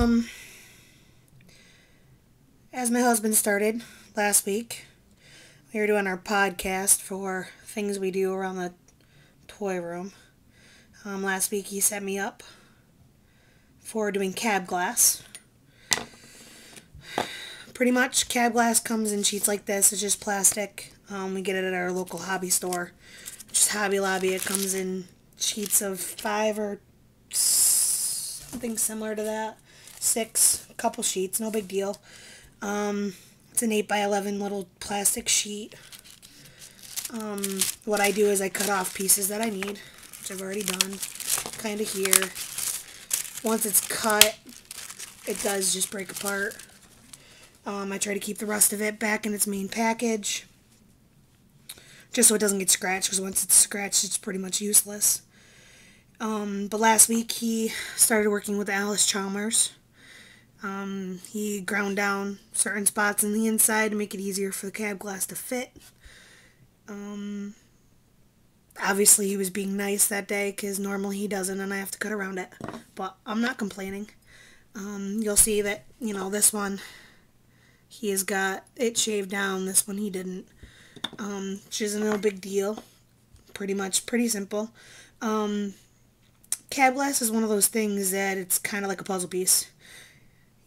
Um, as my husband started last week, we were doing our podcast for things we do around the toy room. Um, last week he set me up for doing cab glass. Pretty much, cab glass comes in sheets like this. It's just plastic. Um, we get it at our local hobby store, Just Hobby Lobby. It comes in sheets of five or something similar to that. Six, a couple sheets, no big deal. Um, it's an 8 by 11 little plastic sheet. Um, what I do is I cut off pieces that I need, which I've already done, kind of here. Once it's cut, it does just break apart. Um, I try to keep the rest of it back in its main package, just so it doesn't get scratched, because once it's scratched, it's pretty much useless. Um, but last week he started working with Allis Chalmers. Um, he ground down certain spots in the inside to make it easier for the cab glass to fit. Um, obviously he was being nice that day because normally he doesn't and I have to cut around it. But I'm not complaining. Um, you'll see that, you know, this one, he has got it shaved down. This one he didn't. Um, which isn't no big deal. Pretty much, pretty simple. Um, cab glass is one of those things that it's kind of like a puzzle piece.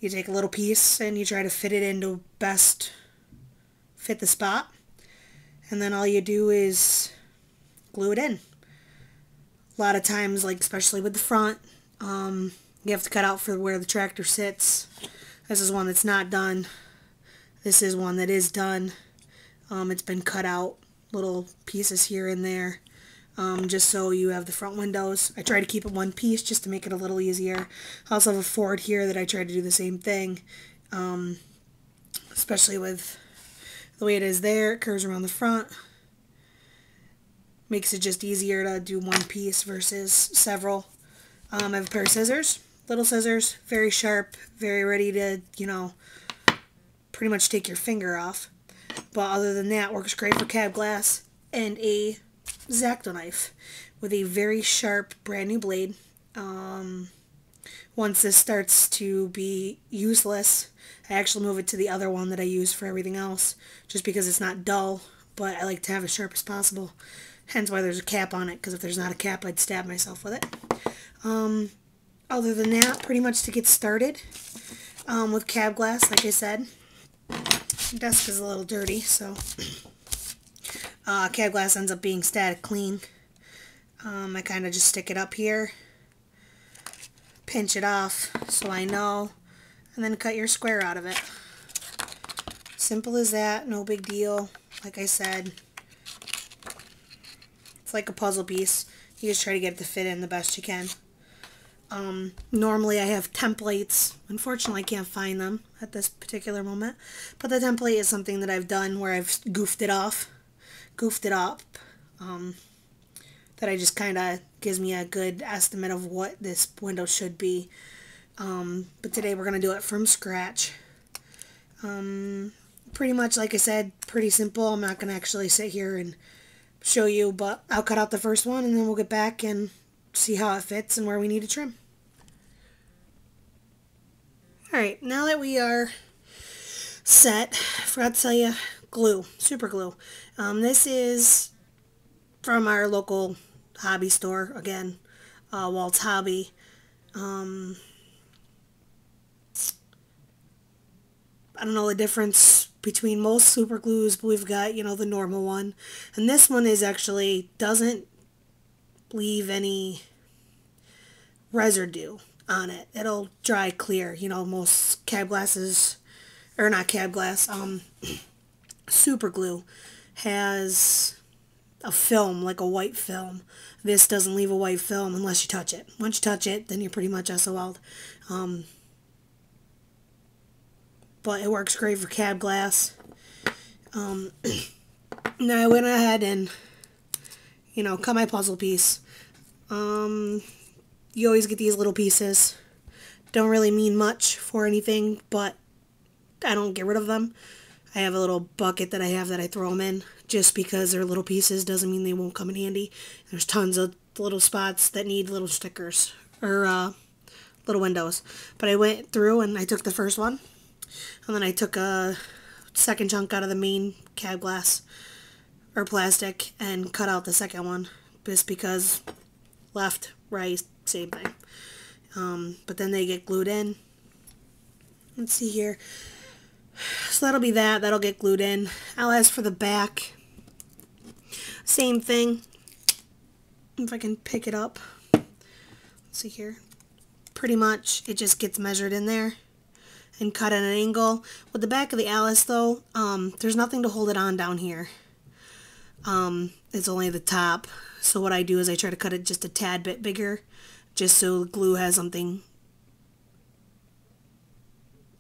You take a little piece and you try to fit it into best fit the spot. And then all you do is glue it in. A lot of times, like especially with the front, um, you have to cut out for where the tractor sits. This is one that's not done. This is one that is done. Um, it's been cut out, little pieces here and there um, just so you have the front windows. I try to keep it one piece just to make it a little easier. I also have a Ford here that I try to do the same thing, um, especially with the way it is there. It curves around the front. Makes it just easier to do one piece versus several. Um, I have a pair of scissors, little scissors, very sharp, very ready to, you know, pretty much take your finger off. But other than that, works great for cab glass and a X-Acto knife with a very sharp brand new blade. Um, once this starts to be useless, I actually move it to the other one that I use for everything else, just because it's not dull, but I like to have as sharp as possible. Hence why there's a cap on it, because if there's not a cap, I'd stab myself with it. Um, other than that, pretty much to get started um, with cab glass, like I said, desk is a little dirty, so uh, cab glass ends up being static clean. Um, I kind of just stick it up here, pinch it off so I know, and then cut your square out of it. Simple as that, no big deal. Like I said, it's like a puzzle piece. You just try to get it to fit in the best you can. Um, normally I have templates. Unfortunately, I can't find them at this particular moment. But the template is something that I've done where I've goofed it off goofed it up. Um, that I just kind of gives me a good estimate of what this window should be. Um, but today we're going to do it from scratch. Um, pretty much, like I said, pretty simple. I'm not going to actually sit here and show you, but I'll cut out the first one and then we'll get back and see how it fits and where we need to trim. Alright, now that we are set, I forgot to tell you, glue, super glue. Um, this is from our local hobby store, again, uh, Walt's Hobby. Um, I don't know the difference between most super glues, but we've got, you know, the normal one. And this one is actually, doesn't leave any residue on it. It'll dry clear. You know, most cab glasses, or not cab glass, um, super glue has a film, like a white film. This doesn't leave a white film unless you touch it. Once you touch it, then you're pretty much SOL'd. Um, but it works great for cab glass. Um, now I went ahead and, you know, cut my puzzle piece. Um, you always get these little pieces. Don't really mean much for anything, but I don't get rid of them. I have a little bucket that I have that I throw them in. Just because they're little pieces doesn't mean they won't come in handy. There's tons of little spots that need little stickers or uh, little windows. But I went through and I took the first one. And then I took a second chunk out of the main cab glass or plastic and cut out the second one just because left, right, same thing. Um, but then they get glued in. Let's see here. So that'll be that. That'll get glued in. I'll ask for the back. Same thing. If I can pick it up. Let's see here. Pretty much it just gets measured in there and cut at an angle. With the back of the Allis though, um, there's nothing to hold it on down here. Um, it's only the top. So what I do is I try to cut it just a tad bit bigger just so the glue has something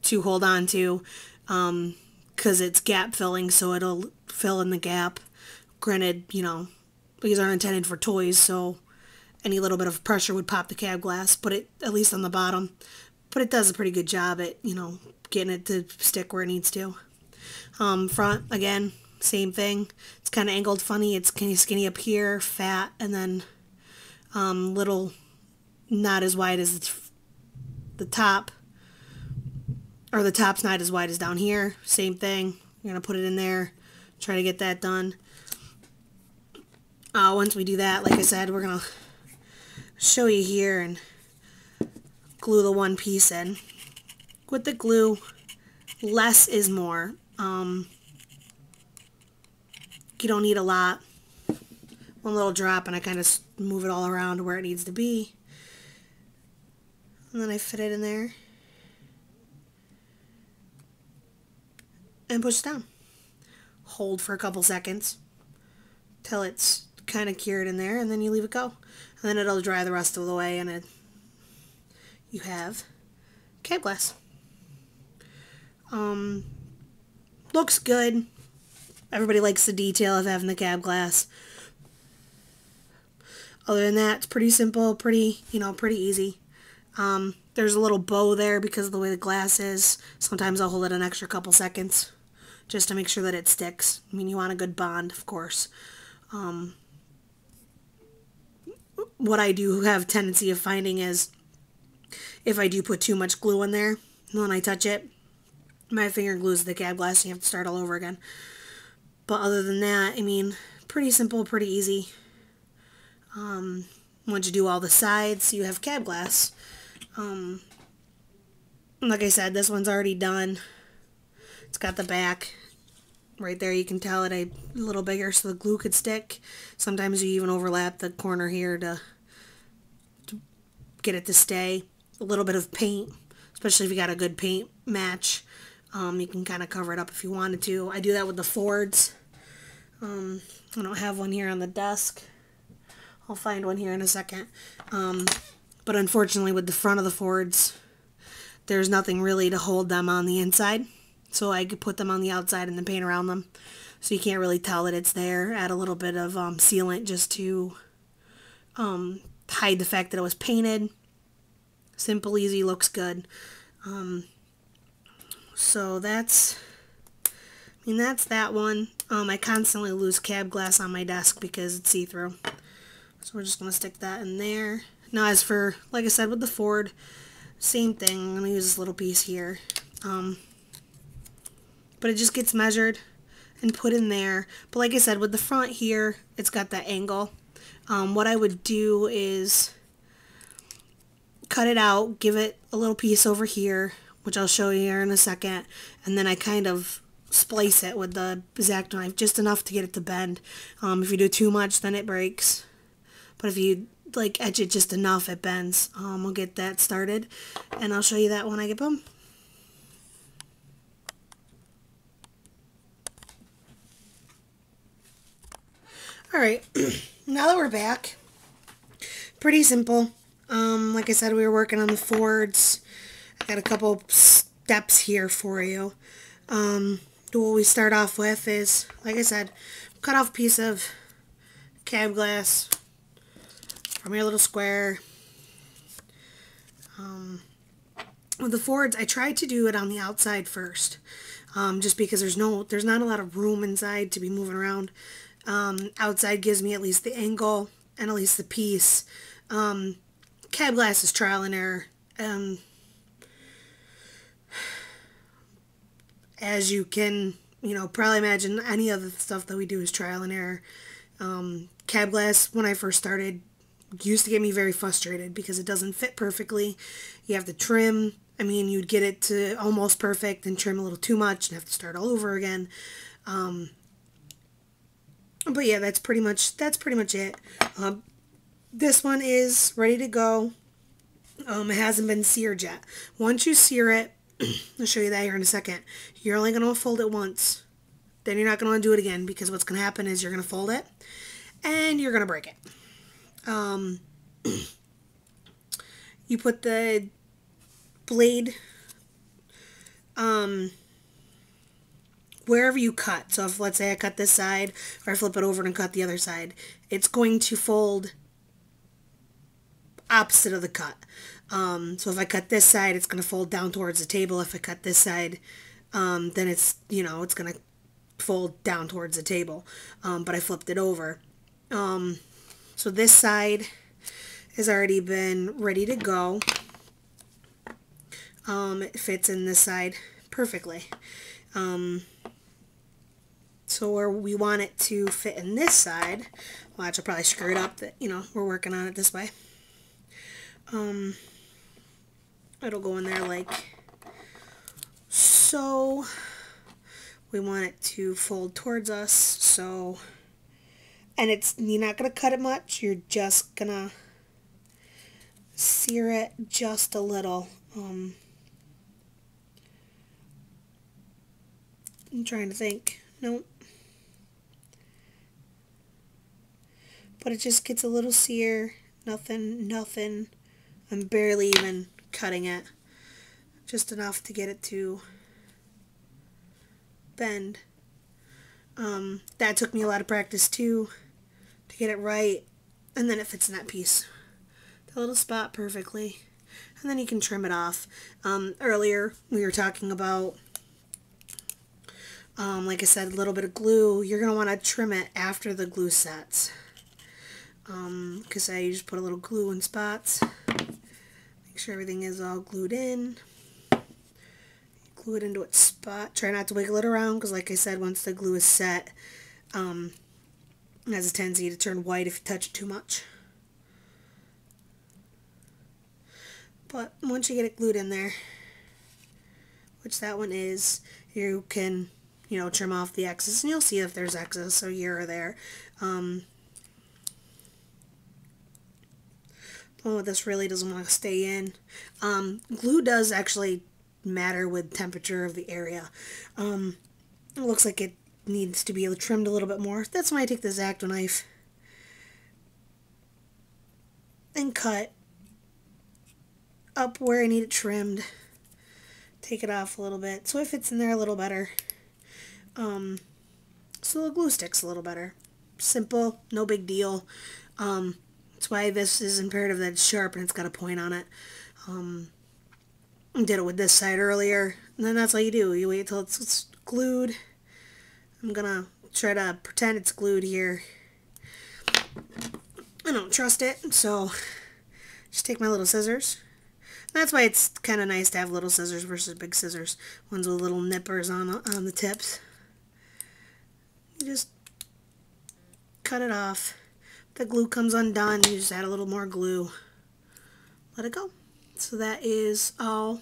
to hold on to um, because it's gap filling so it'll fill in the gap. Granted you know these aren't intended for toys so any little bit of pressure would pop the cab glass but it at least on the bottom. But it does a pretty good job at you know getting it to stick where it needs to. Um, front again same thing. It's kind of angled funny. It's kind of skinny up here fat and then um, little not as wide as the top or the top's not as wide as down here. Same thing. I'm gonna put it in there. Try to get that done. Uh, once we do that like I said we're gonna show you here and glue the one piece in. With the glue less is more. Um, you don't need a lot. One little drop and I kind of move it all around where it needs to be. And then I fit it in there and push it down. Hold for a couple seconds till it's kind of cured in there and then you leave it go. And then it'll dry the rest of the way and it, you have cab glass. Um, looks good. Everybody likes the detail of having the cab glass. Other than that, it's pretty simple, pretty, you know, pretty easy. Um, there's a little bow there because of the way the glass is. Sometimes I'll hold it an extra couple seconds just to make sure that it sticks. I mean, you want a good bond, of course. Um, what I do have tendency of finding is if I do put too much glue in there, when I touch it, my finger glues the cab glass and you have to start all over again. But other than that, I mean, pretty simple, pretty easy. Um, once you do all the sides, you have cab glass. Um, like I said, this one's already done. It's got the back right there. You can tell it a little bigger so the glue could stick. Sometimes you even overlap the corner here to, to get it to stay. A little bit of paint, especially if you got a good paint match. Um, you can kind of cover it up if you wanted to. I do that with the Fords. Um, I don't have one here on the desk. I'll find one here in a second. Um, but unfortunately with the front of the Fords, there's nothing really to hold them on the inside. So I could put them on the outside and then paint around them. So you can't really tell that it's there. Add a little bit of um, sealant just to um, hide the fact that it was painted. Simple, easy, looks good. Um, so that's, I mean, that's that one. Um, I constantly lose cab glass on my desk because it's see-through. So we're just going to stick that in there. Now as for, like I said with the Ford, same thing. I'm going to use this little piece here. Um, but it just gets measured and put in there. But like I said, with the front here, it's got that angle. Um, what I would do is cut it out, give it a little piece over here, which I'll show you here in a second, and then I kind of splice it with the X-Acto knife just enough to get it to bend. Um, if you do too much, then it breaks. But if you like edge it just enough it bends. Um, we'll get that started and I'll show you that when I get home. Alright, now that we're back, pretty simple. Um, like I said, we were working on the Fords. I got a couple steps here for you. Um, what we start off with is, like I said, cut off a piece of cab glass from your little square. Um, with the Fords, I tried to do it on the outside first, um, just because there's no, there's not a lot of room inside to be moving around. Um, outside gives me at least the angle and at least the piece. Um, cab glass is trial and error. Um, as you can, you know, probably imagine, any of the stuff that we do is trial and error. Um, cab glass, when I first started, used to get me very frustrated because it doesn't fit perfectly. You have to trim. I mean, you'd get it to almost perfect and trim a little too much and have to start all over again. Um, but yeah, that's pretty much that's pretty much it. Um, this one is ready to go. Um, it hasn't been seared yet. Once you sear it, I'll show you that here in a second. You're only going to fold it once. Then you're not going to do it again because what's going to happen is you're going to fold it and you're going to break it. Um, you put the blade um, wherever you cut. So if let's say I cut this side or I flip it over and cut the other side, it's going to fold opposite of the cut. Um, so if I cut this side, it's going to fold down towards the table. If I cut this side, um, then it's, you know, it's going to fold down towards the table. Um, but I flipped it over. Um, so this side has already been ready to go. Um, it fits in this side perfectly. Um, so where we want it to fit in this side, well, I will probably screw it up that, you know, we're working on it this way. Um, it'll go in there like so. We want it to fold towards us, so, and it's, you're not going to cut it much, you're just going to sear it just a little. Um, I'm trying to think. Nope. But it just gets a little sear. Nothing, nothing. I'm barely even cutting it. Just enough to get it to bend. Um, that took me a lot of practice too to get it right. And then it fits in that piece. The little spot perfectly. And then you can trim it off. Um, earlier we were talking about um, like I said, a little bit of glue. You're going to want to trim it after the glue sets. Because um, I just put a little glue in spots. Make sure everything is all glued in. Glue it into its spot. Try not to wiggle it around because like I said, once the glue is set, um, it has a tendency to turn white if you touch it too much. But once you get it glued in there, which that one is, you can you know, trim off the excess, and you'll see if there's excess, so here or there. Um, oh, this really doesn't want to stay in. Um, glue does actually matter with temperature of the area. Um, it looks like it needs to be trimmed a little bit more. That's why I take the X-Acto knife and cut up where I need it trimmed. Take it off a little bit so it fits in there a little better. Um, so the glue sticks a little better. Simple, no big deal. Um, that's why this is imperative that it's sharp and it's got a point on it. Um, did it with this side earlier. And then that's all you do. You wait till it's, it's glued. I'm gonna try to pretend it's glued here. I don't trust it, so just take my little scissors. That's why it's kind of nice to have little scissors versus big scissors. Ones with little nippers on, on the tips you just cut it off. The glue comes undone, you just add a little more glue. Let it go. So that is all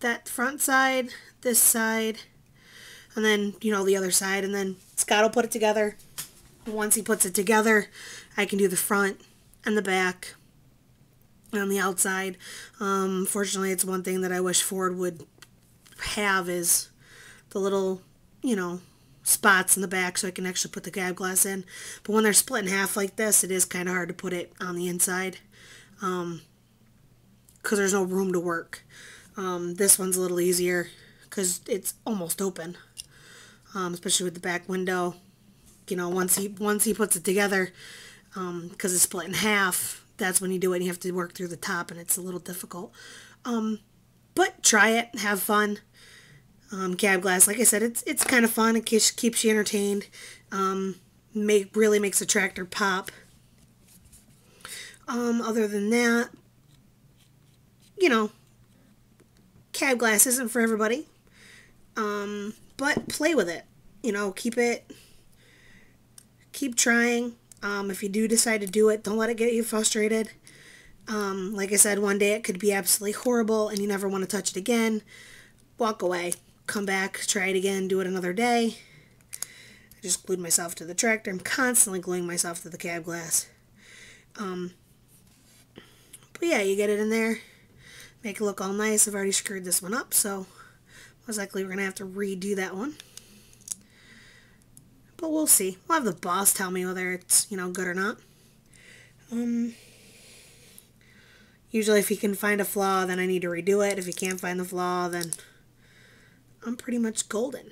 that front side, this side, and then, you know, the other side, and then Scott will put it together. Once he puts it together, I can do the front and the back on the outside. Um, fortunately, it's one thing that I wish Ford would have is the little, you know, spots in the back so I can actually put the cab glass in. But when they're split in half like this, it is kind of hard to put it on the inside because um, there's no room to work. Um, this one's a little easier because it's almost open, um, especially with the back window. You know, once he once he puts it together, because um, it's split in half, that's when you do it. And you have to work through the top, and it's a little difficult. Um, but try it, have fun um, cab glass. Like I said, it's it's kind of fun. It keeps, keeps you entertained. Um, make really makes the tractor pop. Um, other than that, you know, cab glass isn't for everybody. Um, but play with it. You know, keep it, keep trying. Um, if you do decide to do it, don't let it get you frustrated. Um, like I said, one day it could be absolutely horrible and you never want to touch it again. Walk away. Come back, try it again, do it another day. I just glued myself to the tractor. I'm constantly gluing myself to the cab glass. Um, but yeah, you get it in there. Make it look all nice. I've already screwed this one up, so most likely we're going to have to redo that one. But we'll see. We'll have the boss tell me whether it's, you know, good or not. Um, usually if he can find a flaw, then I need to redo it. If he can't find the flaw, then I'm pretty much golden.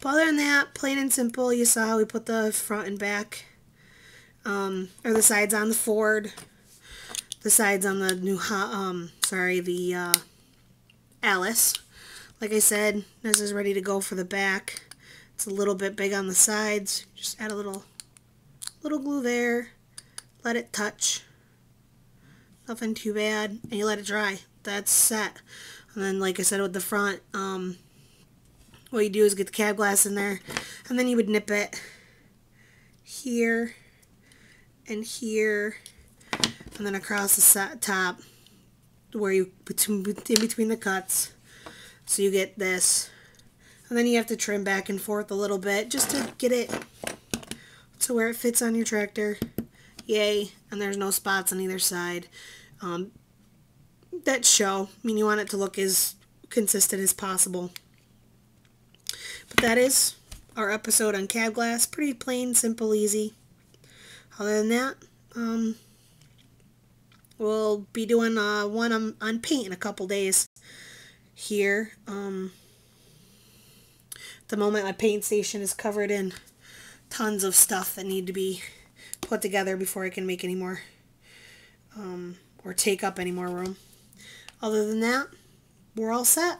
But other than that, plain and simple, you saw how we put the front and back, um, or the sides on the Ford, the sides on the new, um, sorry, the, uh, Allis. Like I said, this is ready to go for the back. It's a little bit big on the sides. Just add a little, little glue there. Let it touch. Nothing too bad. And you let it dry. That's set. And then, like I said, with the front, um, what you do is get the cab glass in there. And then you would nip it here and here. And then across the top where you, in between the cuts. So you get this. And then you have to trim back and forth a little bit just to get it to where it fits on your tractor. Yay. And there's no spots on either side. Um, that show. I mean, you want it to look as consistent as possible. But that is our episode on cab glass. Pretty plain, simple, easy. Other than that, um, we'll be doing uh, one on, on paint in a couple days here. Um, at the moment, my paint station is covered in tons of stuff that need to be put together before I can make any more um, or take up any more room. Other than that, we're all set.